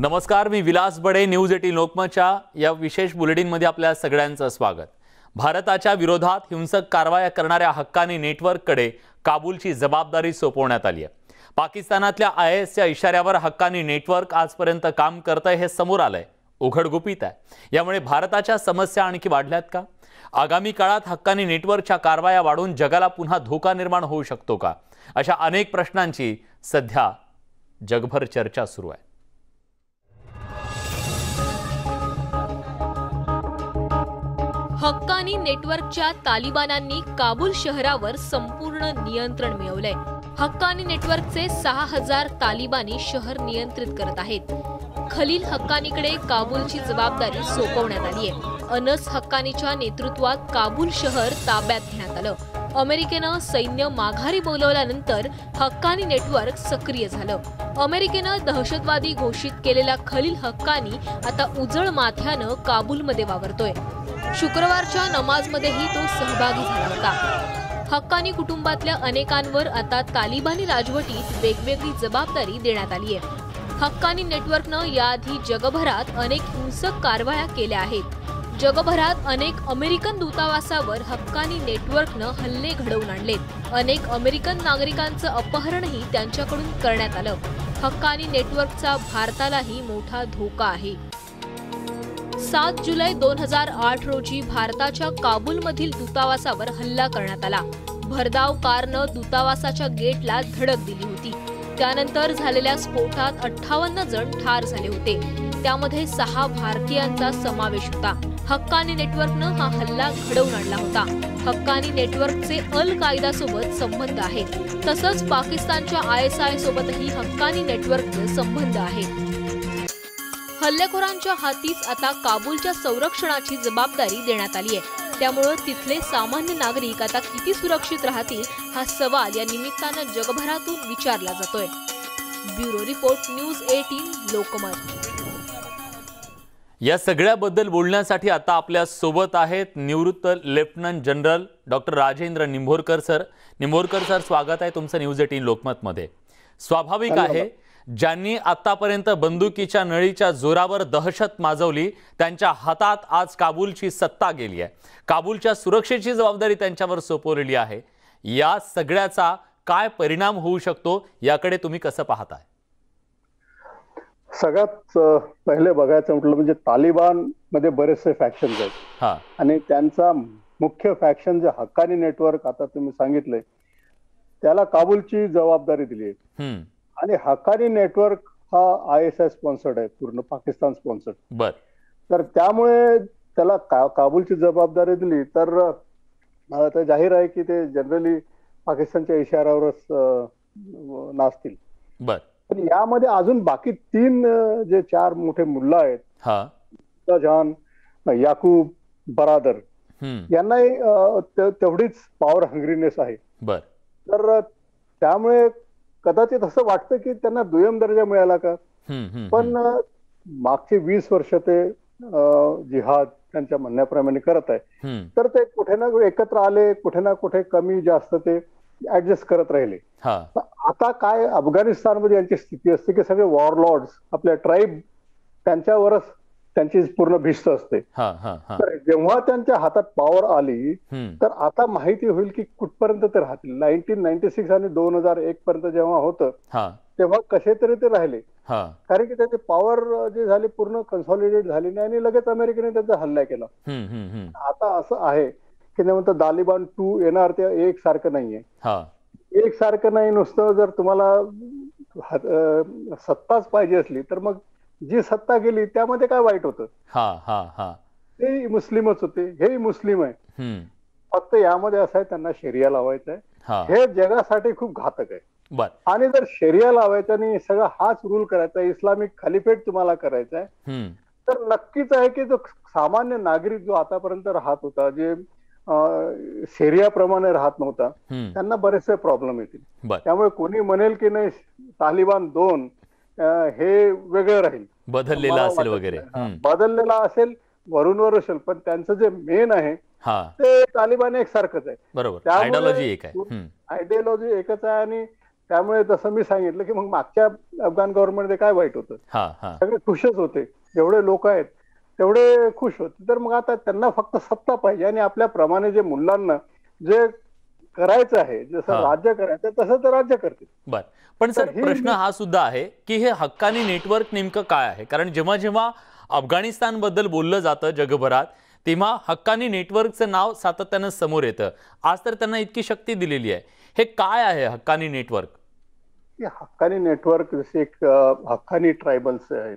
नमस्कार मी Vilas Bade news eighteen लोकमतच्या या विशेष बुलेटिनमध्ये आपल्या सगळ्यांचं स्वागत. भारताच्या विरोधात हिंसक कारवाया करणाऱ्या हक्कानी नेटवर्ककडे काबूलची जबाबदारी सोपवण्यात आली आहे. पाकिस्तानातल्या आय एसच्या इशाऱ्यावर हक्कानी नेटवर्क आजपर्यंत काम करतंय हे समोर आलंय. उघडगुपित आहे. यामुळे भारताच्या समस्या आणखी वाढल्यात का? आगामी काळात हक्कानी नेटवर्कच्या कारवाया वाढून जगाला पुन्हा धोका निर्माण होऊ शकतो का? अशा अनेक प्रश्नांची सध्या जगभर चर्चा सुरू आहे. हक्कानी नेटवर्कच्या तालिबानांनी काबूल शहरावर संपूर्ण नियंत्रण मिळवलंय. हक्कानी नेटवर्कचे सहा हजार तालिबानी शहर नियंत्रित करत आहेत. खलील हक्कानीकडे काबूलची जबाबदारी सोपवण्यात आली आहे. अनस हक्कानीच्या नेतृत्वात काबूल शहर ताब्यात घेण्यात आलं. अमेरिकेनं सैन्य माघारी बोलवल्यानंतर हक्कानी नेटवर्क सक्रिय झालं. अमेरिकेनं दहशतवादी घोषित केलेला खलील हक्कानी आता उजळ माथ्यानं काबूलमध्ये वावरतोय. शुक्रवारच्या नमाजमध्येही तो सहभागी झाला होता. हक्कानी कुटुंबातल्या अनेकांवर आता तालिबानी राजवटीत वेगवेगळी जबाबदारी देण्यात आली आहे. हक्कानी नेटवर्कनं याआधी जगभरात अनेक हिंसक कारवाया केल्या आहेत. जगभरात अनेक अमेरिकन दूतावासावर हक्कानी नेटवर्कनं हल्ले घडवून आणलेत. अनेक अमेरिकन नागरिकांचं अपहरणही त्यांच्याकडून करण्यात आलं. हक्कानी नेटवर्कचा भारतालाही मोठा धोका आहे. सात जुलै दोन हजार आठ रोजी भारताच्या काबूलमधील दूतावासावर हल्ला करण्यात आला. भरधाव कारनं दूतावासाच्या गेटला धडक दिली होती. त्यानंतर झालेल्या स्फोटात अठ्ठावन्न जण ठार झाले होते. त्यामध्ये सहा भारतीयांचा समावेश होता. हक्कानी नेटवर्कनं हा हल्ला घडवून आणला होता. हक्कानी नेटवर्कचे अल कायदा सोबत संबंध आहेत तसंच पाकिस्तानच्या आय एस आय सोबतही हक्कानी नेटवर्कचे संबंध आहेत हल्लेखोरांच्या हातीच आता काबूलच्या संरक्षणाची जबाबदारी देण्यात आली आहे. त्यामुळं तिथले सामान्य नागरिक आता किती सुरक्षित राहतील हा सवाल या निमित्तानं जगभरातून विचारला जातोय. Bureau report News Eighteen Lokmat. या सगळ्याबद्दल बोलण्यासाठी आता आपल्यासोबत आहेत निवृत्त lieutenant general doctor Rajendra Nimbhorkar sir. Nimbhorkar sir स्वागत आहे तुमचं न्यूज एटीन लोकमतमध्ये. स्वाभाविक आहे ज्यांनी आतापर्यंत बंदुकीच्या नळीच्या जोरावर दहशत माजवली त्यांच्या हातात आज काबूलची सत्ता गेली आहे. काबूलच्या सुरक्षेची जबाबदारी त्यांच्यावर सोपवलेली आहे. या सगळ्याचा काय परिणाम होऊ शकतो याकडे तुम्ही कसं पाहताय? सगळ्यात पहिले बघायचं म्हटलं म्हणजे तालिबानमध्ये बरेचसे फॅक्शन्स आहेत. हा. आणि त्यांचा मुख्य फॅक्शन जे हक्कानी नेटवर्क आता तुम्ही सांगितलंय त्याला काबूलची जबाबदारी दिली आहे. आणि हक्कानी नेटवर्क हा आय एस आय स्पॉन्सर्ड आहे पूर्ण पाकिस्तान स्पॉन्सर्ड बर. तर त्यामुळे त्याला का काबूलची जबाबदारी दिली तर अ, ते जाहीर आहे की ते जनरली पाकिस्तानच्या इशाऱ्यावरच नाचतील. बर. पण यामध्ये अजून बाकी तीन जे चार मोठे मुल्ला आहेत हा. जहान याकूब बरादर यांनाही तेवढीच पॉवर हंग्रीनेस आहे. बर. तर त्यामुळे कदाचित असं वाटतं की त्यांना दुय्यम दर्जा मिळाला का? पण मागचे वीस वर्ष ते जिहाद त्यांच्या म्हणण्याप्रमाणे करत आहे. तर ते कुठे ना एकत्र आले कुठे ना कुठे कमी जास्त ते ऍडजस्ट करत राहिले. हा. आता काय अफगाणिस्तानमध्ये यांची स्थिती असते की सगळे वॉरलॉर्ड्स आपल्या ट्राईब त्यांच्यावरच त्यांची पूर्ण भिस्त असते. हा हा हा. तर जेव्हा त्यांच्या हातात पॉवर आली तर आता माहिती होईल की कुठपर्यंत ते राहतील. नाईन्टीन नाईन्टी सिक्स आणि दोन हजार एक पर्यंत जेव्हा होतं हा. तेव्हा कसे तरी ते राहिले. हा. कारण की त्याची पॉवर जी झाली पूर्ण कन्सॉलिडेट झाली नाही आणि लगेच अमेरिकेने त्यांचा हल्ला केला. आता असं आहे की ते म्हणतात दालिबान टू येणार ते एक सारखं नाहीये. एक सारखं नाही नुसतं जर तुम्हाला सत्ताच पाहिजे असली तर मग जी सत्ता गेली त्यामध्ये काय वाईट होतं? हा हा हा. ते मुस्लिमच होते हेही मुस्लिम आहे. फक्त यामध्ये असं आहे त्यांना शरिया लावायचं आहे. हा. हे जगासाठी खूप घातक आहे. आणि जर शरिया लावायचं आणि सगळं हाच रूल करायचा इस्लामिक खलिफेट तुम्हाला करायचा आहे तर नक्कीच आहे की जो सामान्य नागरिक जो आतापर्यंत राहत होता जे शरियाप्रमाणे राहत नव्हता त्यांना बरेचसे प्रॉब्लेम येतील. त्यामुळे कोणी म्हणेल की नाही तालिबान दोन हे वेगळं राहील. बदललेला असेल वगैरे. बदललेला असेल वरून वर असेल पण त्यांचं जे मेन आहे हा. ते तालिबान एकसारखंच आहे. बरोबर. आयडियोलॉजी एक आहे. हम्म. आयडियोलॉजी एकच आहे आणि त्यामुळे जसं मी सांगितलं की मग मागच्या अफगाण गव्हर्नमेंटमध्ये काय वाईट होतं? हा हा. सगळे खुशच होते. जेवढे लोक आहेत तेवढे खुश होते. तर मग आता त्यांना फक्त सत्ता पाहिजे आणि आपल्याप्रमाणे जे मुलांना जे करायचं आहे जसं. राज्य करायचं तसं ते राज्य करतील. बर. पण सर तर प्रश्न हा सुद्धा आहे की हे हक्कानी नेटवर्क नेमकं काय आहे? कारण जेव्हा जेव्हा अफगाणिस्तानबद्दल बोललं जातं जगभरात तेव्हा हक्कानी नेटवर्कचं नाव सातत्यानं समोर येतं. आज तर त्यांना इतकी शक्ती दिलेली आहे. हे काय आहे हक्कानी नेटवर्क? हक्कानी नेटवर्क जसे एक हक्कानी ट्रायबल्स आहेत.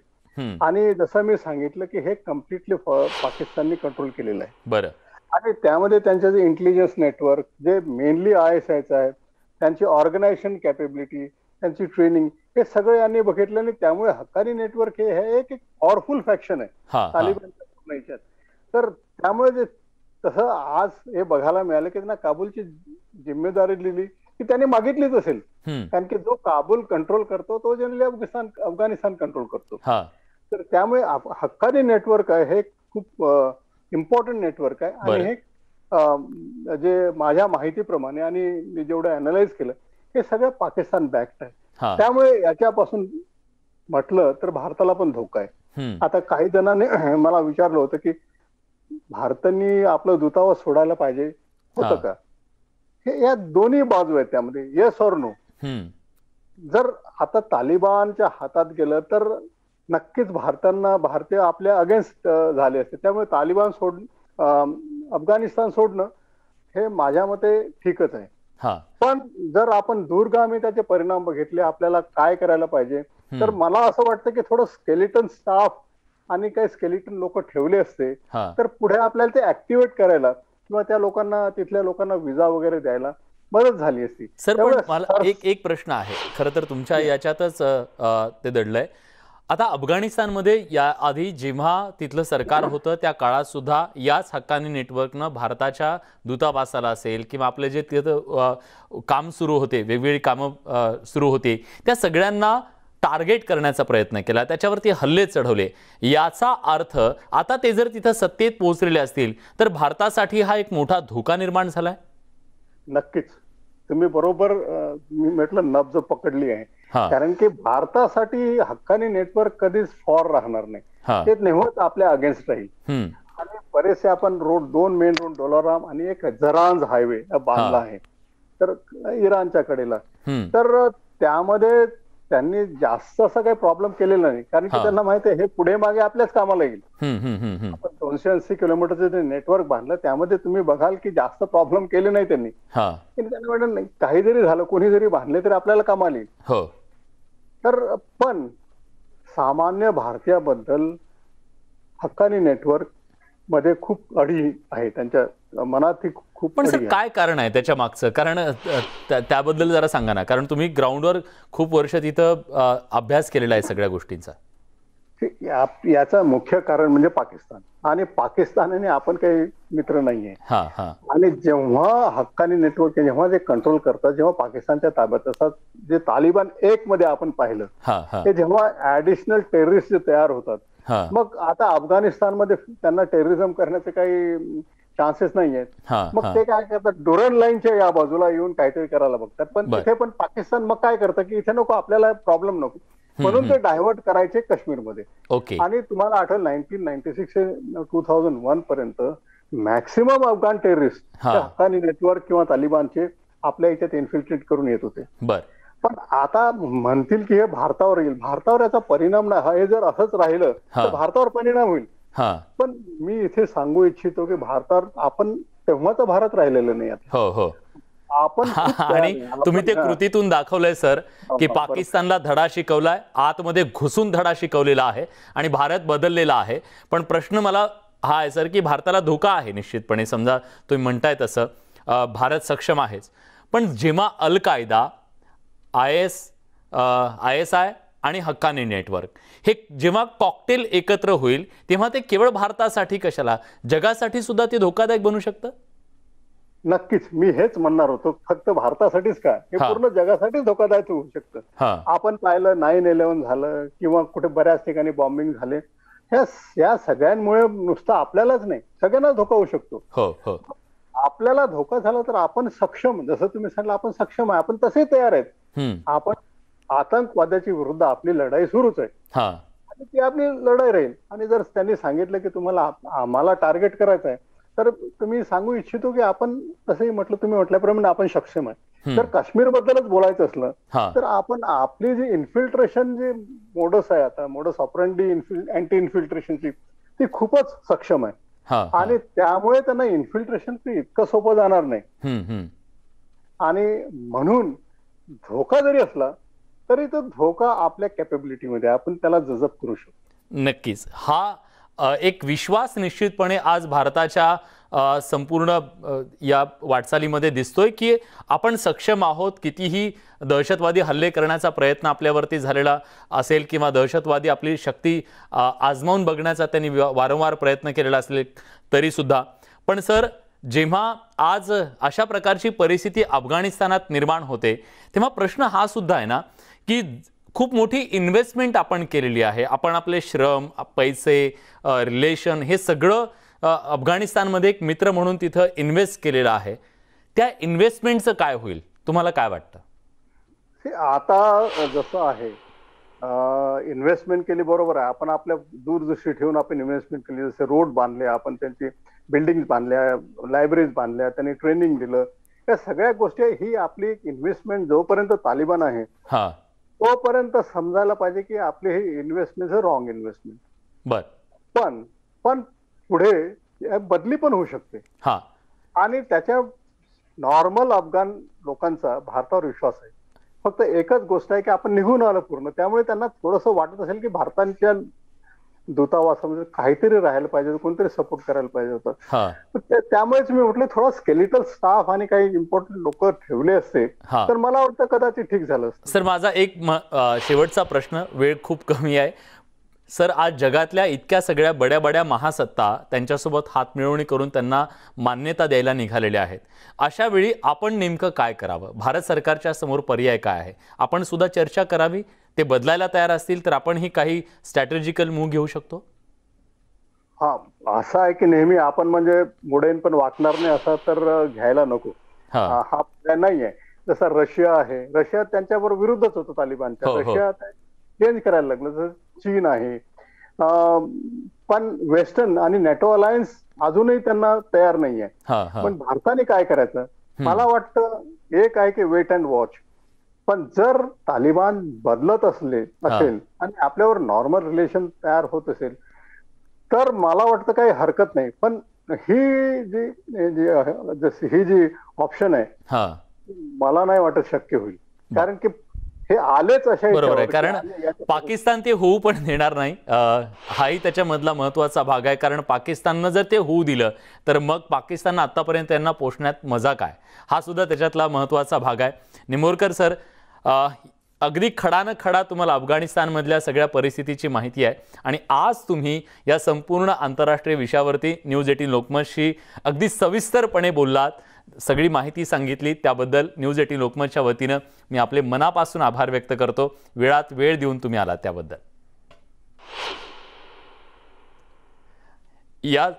आणि जसं मी सांगितलं की हे कम्प्लिटली पाकिस्तानने कंट्रोल केलेलं आहे. बरं. आणि त्यामध्ये त्यांचे जे इंटेलिजन्स नेटवर्क जे मेनली आय एस आयचं आहे त्यांची ऑर्गनायझेशन कॅपेबिलिटी त्यांची ट्रेनिंग हे सगळं यांनी बघितलं आणि त्यामुळे हक्कानी नेटवर्क हे एक पॉवरफुल फॅक्शन आहे. तालिबानच्या तर त्यामुळे जे तसं आज हे बघायला मिळालं की त्यांना काबूलची जिम्मेदारी दिली की त्यांनी मागितलीच असेल. कारण की जो काबूल कंट्रोल करतो तो जनरली अफगाणिस्तान अफगाणिस्तान कंट्रोल करतो. तर त्यामुळे हक्कानी नेटवर्क आहे हे खूप इम्पॉर्टंट नेटवर्क आहे. आणि हे जे माझ्या माहितीप्रमाणे आणि मी जेवढं अनालाइज केलं हे सगळं पाकिस्तान बॅक्ट आहे. त्यामुळे याच्यापासून म्हटलं तर भारताला पण धोका आहे. आता काही जणांनी मला विचारलं होतं की भारताने आपलं दूतावास सोडायला पाहिजे. होतं का? हे या दोन्ही बाजू आहेत त्यामध्ये येस ऑर नो जर आता तालिबानच्या हातात गेलं तर नक्कीच भारतांना भारतीय आपल्या अगेन्स्ट झाले असते. त्यामुळे तालिबान सोड अफगाणिस्तान सोडणं हे माझ्या मते ठीकच आहे. हा. पण जर आपण दूरगामी त्याचे परिणाम बघितले आपल्याला काय करायला पाहिजे तर मला असं वाटतं की थोडं स्केलिटन स्टाफ आणि काही स्केलिटन लोक ठेवले असते तर पुढे आपल्याला ते ऍक्टिव्हेट करायला किंवा त्या लोकांना तिथल्या लोकांना विजा वगैरे द्यायला मदत झाली असती. सर पण मला एक एक प्रश्न आहे. खरं तर तुमच्या याच्यातच ते दडलंय. आता अफगाणिस्तानमध्ये या आधी जेव्हा तिथलं सरकार होतं त्या काळात सुद्धा याच हक्कानी नेटवर्कनं भारताच्या दूतावासाला असेल किंवा आपले जे तिथं काम सुरू होते वेगवेगळी कामं सुरू होती त्या सगळ्यांना टार्गेट करण्याचा प्रयत्न केला. त्याच्यावरती हल्ले चढवले. याचा अर्थ आता ते जर तिथं सत्तेत पोहोचलेले असतील तर भारतासाठी हा एक मोठा धोका निर्माण झालाय? नक्कीच. तुम्ही बरोबर मी म्हटलं नब्ज पकडली आहे. कारण की भारतासाठी हक्कानी नेटवर्क कधीच फॉर राहणार नाही. ते नेहमीच आपल्या अगेन्स्ट राहील. आणि बरेचसे आपण रोड दोन मेन रोड डोलाराम आणि एक जरांज हायवे बांधला. आहे. तर इराणच्या कडेला. तर त्यामध्ये त्यांनी जास्त असं काही प्रॉब्लेम केलेला नाही. कारण की. त्यांना माहिती आहे हे पुढे मागे आपल्याच कामाला येईल. हम्म हम्म हम्म हम्म. आपण दोनशे ऐंशी किलोमीटरचं जे नेटवर्क बांधलं त्यामध्ये तुम्ही बघाल की जास्त प्रॉब्लेम केले नाही त्यांनी. हा. त्यांना वाटलं नाही काही जरी झालं कोणी जरी बांधले तरी आपल्याला कामाला येईल. हो. तर पण सामान्य भारतीयाबद्दल हक्कानी नेटवर्कमध्ये खूप अडी आहे त्यांच्या मनात ती खूप पण सर. काय कारण आहे त्याच्या मागचं? कारण त्याबद्दल जरा सांगा ना. कारण तुम्ही ग्राउंडवर खूप वर्ष तिथं अभ्यास केलेला आहे सगळ्या गोष्टींचा. याचं मुख्य कारण म्हणजे पाकिस्तान. आणि पाकिस्तान आणि आपण काही मित्र नाहीये. हा हा. आणि जेव्हा हक्कानी नेटवर्क जेव्हा जे कंट्रोल करतात जेव्हा पाकिस्तानच्या ताब्यात असतात जे तालिबान एक मध्ये आपण पाहिलं ते जेव्हा ऍडिशनल टेररिस्ट जे तयार होतात मग आता अफगाणिस्तानमध्ये त्यांना टेररिझम करण्याचे काही चान्सेस नाही आहेत मग ते काय करतात? डुरन लाईनच्या या बाजूला येऊन काहीतरी करायला बघतात. पण. तिथे पण पाकिस्तान मग काय करतं की इथे नको आपल्याला प्रॉब्लेम नको. म्हणून ते डायव्हर्ट करायचे काश्मीरमध्ये. ओके. आणि तुम्हाला आठवलं nineteen ninety six two thousand one पर्यंत maximum Afghan terrorist. Haqqani network किंवा तालिबानचे आपल्या इथे इन्फिल्ट्रेट करून येत होते. पण आता म्हणतील की हे भारतावर येईल. भारतावर याचा परिणाम नाही. हा हे जर असंच राहिलं. तर भारतावर परिणाम होईल. पण मी इथे सांगू इच्छितो की भारतावर आपण तेव्हाच भारत राहिलेलं नाही आता. हो हो. आपण आणि तुम्ही ते हा. कृतीतून दाखवलंय सर की हो, पाकिस्तानला धडा शिकवलाय आतमध्ये घुसून धडा शिकवलेला आहे आणि भारत बदललेला आहे. पण प्रश्न मला हा आहे सर की भारताला धोका आहे निश्चितपणे. समजा तुम्ही म्हणताय तसं भारत सक्षम आहेच. पण जेव्हा Al Qaeda I S I S I आणि हक्कानी नेटवर्क हे जेव्हा कॉकटेल एकत्र होईल तेव्हा ते केवळ भारतासाठी कशाला? जगासाठी सुद्धा ते धोकादायक बनू शकतं? नक्कीच. मी हेच म्हणणार होतो. फक्त भारतासाठीच का? हे. पूर्ण जगासाठीच धोकादायक होऊ शकतं. आपण पाहिलं नाईन इलेव्हन झालं किंवा कुठे बऱ्याच ठिकाणी बॉम्बिंग झाले. ह्या या सगळ्यांमुळे नुसतं आपल्यालाच नाही सगळ्यांना धोका होऊ शकतो. हो हो. आपल्याला धोका झाला तर आपण सक्षम जसं तुम्ही सांगितलं आपण सक्षम आहे. आपण तसे तयार आहेत. आपण आतंकवादाची विरुद्ध आपली लढाई सुरूच आहे. हा. आणि ती आपली लढाई राहील. आणि जर त्यांनी सांगितलं की तुम्हाला आम्हाला टार्गेट करायचं आहे तर तुम्ही सांगू इच्छितो की आपण तसंही म्हटलं तुम्ही म्हटल्याप्रमाणे आपण सक्षम आहे. जर काश्मीर बद्दलच बोलायचं असलं तर आपण आपली जी इन्फिल्ट्रेशन जी मोडस आहे आता मोडस ऑपरंडी अँटी इन्फिल्ट्रेशनची ती खूपच सक्षम आहे. आणि त्यामुळे त्यांना इन्फिल्ट्रेशन इतकं सोपं जाणार नाही. आणि म्हणून धोका जरी असला तरी तो धोका आपल्या कॅपेबिलिटीमध्ये आपण त्याला जजब करू शकतो. नक्कीच. हा एक विश्वास निश्चितपणे आज भारताच्या संपूर्ण या वाटचालीमध्ये दिसतोय की आपण सक्षम आहोत कितीही दहशतवादी हल्ले करण्याचा प्रयत्न आपल्यावरती झालेला असेल किंवा दहशतवादी आपली शक्ती आजमावून बघण्याचा त्यांनी वारंवार प्रयत्न केलेला असेल तरीसुद्धा. पण सर जेव्हा आज अशा प्रकारची परिस्थिती अफगाणिस्तानात निर्माण होते तेव्हा प्रश्न हा सुद्धा आहे ना की खूप मोठी इन्व्हेस्टमेंट आपण केलेली आहे. आपण आपले श्रम पैसे रिलेशन हे सगळं अफगाणिस्तानमध्ये एक मित्र म्हणून तिथं इन्व्हेस्ट केलेलं आहे. त्या इन्व्हेस्टमेंटचं काय होईल? तुम्हाला काय वाटतं? हे आता जसं आहे इन्व्हेस्टमेंट केली बरोबर आहे. आपण आपल्या दूरदृष्टी ठेवून आपण इन्व्हेस्टमेंट केली. जसे रोड बांधले आपण त्यांची बिल्डिंग बांधल्या लायब्ररीज बांधल्या त्यांनी ट्रेनिंग दिलं. या सगळ्या गोष्टी ही आपली इन्व्हेस्टमेंट जोपर्यंत तालिबान आहे हां. तोपर्यंत समजायला पाहिजे की आपली ही इन्व्हेस्टमेंट रॉंग इन्व्हेस्टमेंट बर. पण पण पुढे या बदली पण होऊ शकते. हां. आणि त्याच्या नॉर्मल अफगाण लोकांचा भारतावर विश्वास आहे. फक्त एकच गोष्ट आहे की आपण निघून आलो पूर्ण. त्यामुळे त्यांना थोडंसं वाटत असेल की भारताच्या दूतावासामध्ये काहीतरी राहायला पाहिजे कोणतरी सपोर्ट करायला पाहिजे होतं. हां. त्यामुळेच मी म्हटलं थोडा स्केलिटल स्टाफ आणि काही इम्पॉर्टंट लोक ठेवले असते. तर मला वाटतं कदाचित ठीक झालं असतं. सर माझा एक शेवटचा प्रश्न वेळ खूप कमी आहे. सर आज जगातल्या इतक्या सगळ्या बड्या बड्या महासत्ता त्यांच्यासोबत हातमिळवणी करून त्यांना मान्यता द्यायला निघालेल्या आहेत. अशा वेळी आपण नेमकं काय करावं? भारत सरकारच्या समोर पर्याय काय आहे? आपण सुद्धा चर्चा करावी? ते बदलायला तयार असतील तर आपणही काही स्ट्रॅटेजिकल मूव घेऊ शकतो? हा असं आहे की नेहमी आपण म्हणजे मुडेन पण वाकणार नाही असं तर घ्यायला नको. हां. हा हा पर्याय नाही आहे जसा रशिया आहे रशिया त्यांच्याबरोबर विरुद्धच होतं तालिबानच्या. हो, हो. रशिया चेंज करायला लागलं जसं चीन आहे. पण वेस्टर्न आणि नेटो अलायन्स अजूनही त्यांना तयार नाही आहे हां हां. पण भारताने काय करायचं? मला वाटतं एक आहे की वेट अँड वॉच पण जर तालिबान बदलत असले असेल आणि आपल्यावर नॉर्मल रिलेशन तयार होत असेल तर मला वाटतं काही हरकत नाही. पण ही जी ही जी ऑप्शन आहे हां. मला नाही वाटत शक्य होईल. कारण की हे आलेच अशा बरोबर आहे. कारण पाकिस्तान ते होऊ पण देणार नाही. हाही त्याच्यामधला महत्त्वाचा भाग आहे. कारण पाकिस्ताननं जर ते होऊ दिलं तर मग पाकिस्तान आतापर्यंत त्यांना पोषण्यात मजा काय? हा सुद्धा त्याच्यातला महत्त्वाचा भाग आहे. निमोरकर सर अगदी खडानं खडा तुम्हाला अफगाणिस्तानमधल्या सगळ्या परिस्थितीची माहिती आहे. आणि आज तुम्ही या संपूर्ण आंतरराष्ट्रीय विषयावरती न्यूज एटीन लोकमतशी अगदी सविस्तरपणे बोललात सगळी माहिती सांगितली. त्याबद्दल न्यूज एटीन लोकमतच्या वतीनं मी आपले मनापासून आभार व्यक्त करतो. वेळात वेळ देऊन तुम्ही आलात त्याबद्दल. या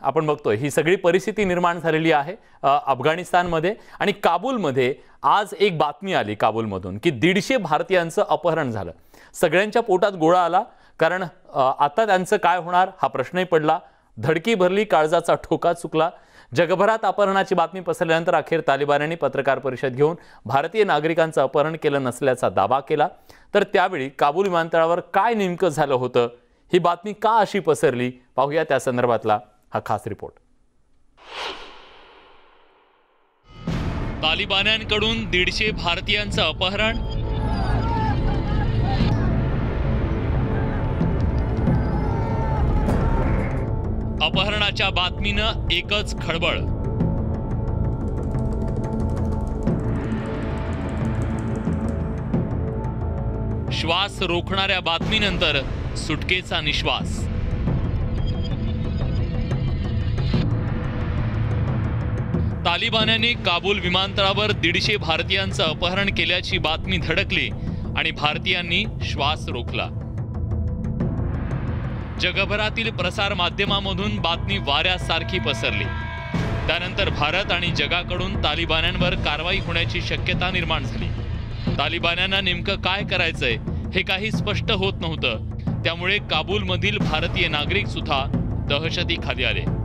आपण बघतोय ही सगळी परिस्थिती निर्माण झालेली आहे अफगाणिस्तानमध्ये आणि काबूलमध्ये. आज एक बातमी आली काबूलमधून की दीडशे भारतीयांचं अपहरण झालं. सगळ्यांच्या पोटात गोळा आला कारण आता त्यांचं काय होणार हा प्रश्नही पडला. धडकी भरली काळजाचा ठोका चुकला. जगभरात अपहरणाची बातमी पसरल्यानंतर अखेर तालिबान्यांनी पत्रकार परिषद घेऊन भारतीय नागरिकांचं अपहरण केलं नसल्याचा दावा केला. तर त्यावेळी काबूल विमानतळावर काय नेमकं झालं होतं? ही बातमी का अशी पसरली? पाहूया त्या संदर्भातला हा खास रिपोर्ट. तालिबान्यांकडून दीडशे भारतीयांचं अपहरण? अपहरणाच्या बातमीनं एकच खळबळ. श्वास रोखणाऱ्या बातमीनंतर सुटकेचा निश्वास. तालिबान्यांनी काबूल विमानतळावर दीडशे भारतीयांचं अपहरण केल्याची बातमी धडकली आणि भारतीयांनी श्वास रोखला. जगभरातील प्रसार माध्यमामधून बातमी वाऱ्यासारखी पसरली. त्यानंतर भारत आणि जगाकडून तालिबान्यांवर कारवाई होण्याची शक्यता निर्माण झाली. तालिबान्यांना नेमकं काय करायचंय हे काही स्पष्ट होत नव्हतं. त्यामुळे काबूलमधील भारतीय नागरिक सुद्धा दहशतीखाली आले.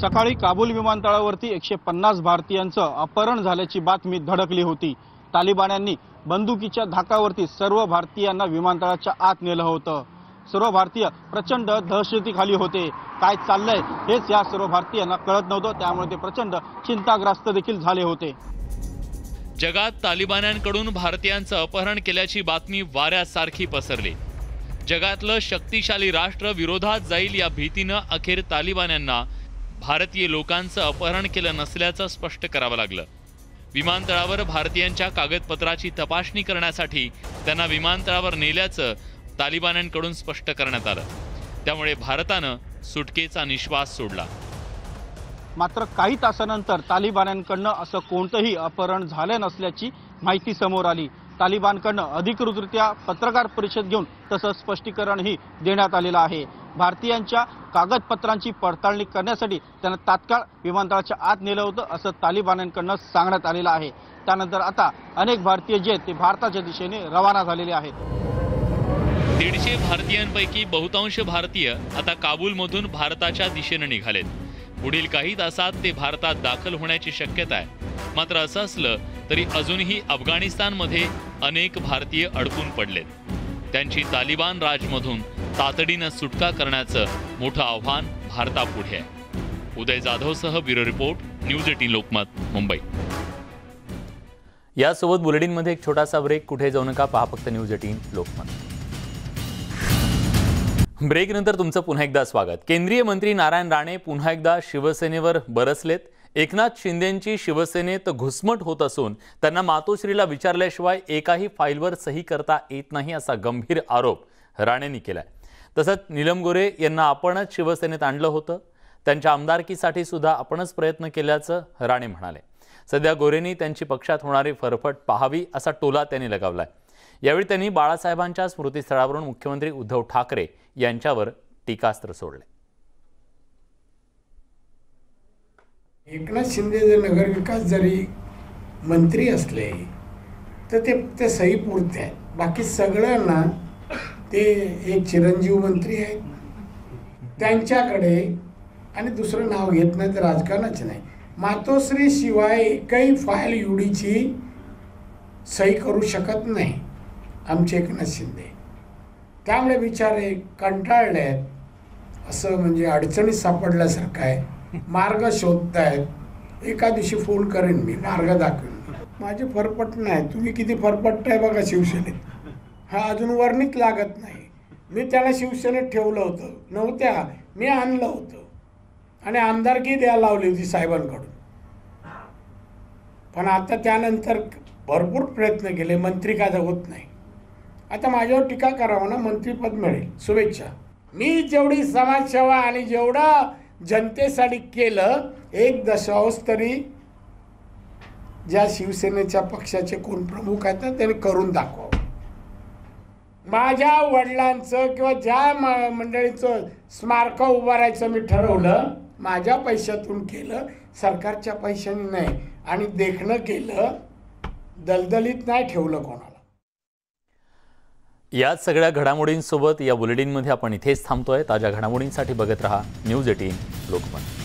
सकाळी काबूल विमानतळावरती एकशे पन्नास भारतीयांचं अपहरण झाल्याची बातमी धडकली होती. तालिबान्यांनी बंदुकीच्या धाकावरती सर्व भारतीयांना विमानतळाच्या आत नेलं होतं. सर्व भारतीय प्रचंड दहशतीखाली होते. काय चाललंय हेच या सर्व भारतीयांना कळत नव्हतं. त्यामुळे ते प्रचंड चिंताग्रस्त देखील झाले होते. जगात तालिबान्यांकडून भारतीयांचं अपहरण केल्याची बातमी वाऱ्यासारखी पसरली. जगातलं शक्तिशाली राष्ट्र विरोधात जाईल या भीतीनं अखेर तालिबान्यांना भारतीय लोकांचं अपहरण केलं नसल्याचं स्पष्ट करावं लागलं. विमानतळावर भारतीयांच्या कागदपत्राची तपासणी करण्यासाठी त्यांना विमानतळावर नेल्याचं तालिबान्यांकडून स्पष्ट करण्यात आलं. त्यामुळे भारतानं सुटकेचा निश्वास सोडला. मात्र काही तासानंतर तालिबान्यांकडनं असं कोणतंही अपहरण झालं नसल्याची माहिती समोर आली. तालिबानकडनं अधिकृतरित्या पत्रकार परिषद घेऊन तसं स्पष्टीकरणही देण्यात आलेलं आहे. भारतीयांच्या कागदपत्रांची पडताळणी करण्यासाठी त्यांना तात्काळ विमानतळाच्या आत नेलं होतं असं तालिबान्यांकडनं सांगण्यात आलेलं आहे. त्यानंतर आता अनेक भारतीय जे आहेत ते भारताच्या दिशेने रवाना झालेले आहेत. दीडशे भारतीयांपैकी बहुतांश भारतीय आता काबूलमधून भारताच्या दिशेनं निघालेत. पुढील काही तासात ते भारतात दाखल होण्याची शक्यता आहे. मात्र असं असलं तरी अजूनही अफगाणिस्तानमध्ये अनेक भारतीय अडकून पडलेत. त्यांची तालिबान राजमधून तातडीनं सुटका करण्याचं मोठं आव्हान भारतापुढे आहे. Uday जाधवसह bureau report News Eighteen Lokmat Mumbai. यासोबत बुलेटिनमध्ये एक छोटासा ब्रेक. कुठे जाऊ नका पहा फक्त न्यूज एटीन लोकमत. ब्रेकनंतर तुमचं पुन्हा एकदा स्वागत. केंद्रीय मंत्री नारायण राणे पुन्हा एकदा शिवसेनेवर बरसलेत. एकनाथ शिंदेंची शिवसेनेत घुसमट होत असून त्यांना मातोश्रीला विचारल्याशिवाय एकाही फाईलवर सही करता येत नाही असा गंभीर आरोप राणेंनी केलाय. तसंच नीलम गोरे यांना आपणच शिवसेनेत आणलं होतं. त्यांच्या आमदारकीसाठी सुद्धा आपणच प्रयत्न केल्याचं राणे म्हणाले. सध्या गोरेंनी त्यांची पक्षात होणारी फरफट पाहावी असा टोला त्यांनी लगावलाय. यावेळी त्यांनी बाळासाहेबांच्या स्मृतीस्थळावरून मुख्यमंत्री उद्धव ठाकरे यांच्यावर टीकास्त्र सोडले एकनाथ शिंदे जर नगरविकास जरी मंत्री असले तर ते ते सही पुरते आहेत. बाकी सगळ्यांना ते एक चिरंजीव मंत्री आहेत. त्यांच्याकडे आणि दुसरं नाव घेत नाही तर राजकारणाचे नाही. मातोश्री शिवाय काही फाईल युडीची सही करू शकत नाही आमचे एकनाथ शिंदे. त्यामुळे बिचारे कंटाळले आहेत. असं म्हणजे अडचणीत सापडल्यासारखं आहे. मार्ग शोधतायत. एका दिवशी फोन करेन मी मार्ग दाखवेन. माझी फरफट नाही. तुम्ही किती फरफटताय बघा शिवसेनेत. हा अजून वर्णित लागत नाही. मी त्याला शिवसेनेत ठेवलं होतं. नव्हत्या. मी आणलं होतं. आणि आमदारकी द्यायला लावली होती साहेबांकडून. पण आता त्यानंतर भरपूर प्रयत्न केले. मंत्री का होत नाही. आता माझ्यावर टीका करावं ना. मंत्रीपद मिळेल. शुभेच्छा. मी जेवढी समाजसेवा आणि जेवढं जनतेसाठी केलं एक दशांश तरी ज्या शिवसेनेच्या पक्षाचे कोण प्रमुख आहेत ना त्यांनी करून दाखवावं. माझ्या वडिलांचं किंवा ज्या मंडळीचं स्मारक उभारायचं मी ठरवलं माझ्या पैशातून केलं सरकारच्या पैशाने नाही. आणि देखणं केलं दलदलीत नाही ठेवलं कोणा याच सगळ्या घडामोडींसोबत या बुलेटिनमध्ये आपण इथेच थांबतोय. ताज्या घडामोडींसाठी बघत रहा न्यूज एटीन लोकमत.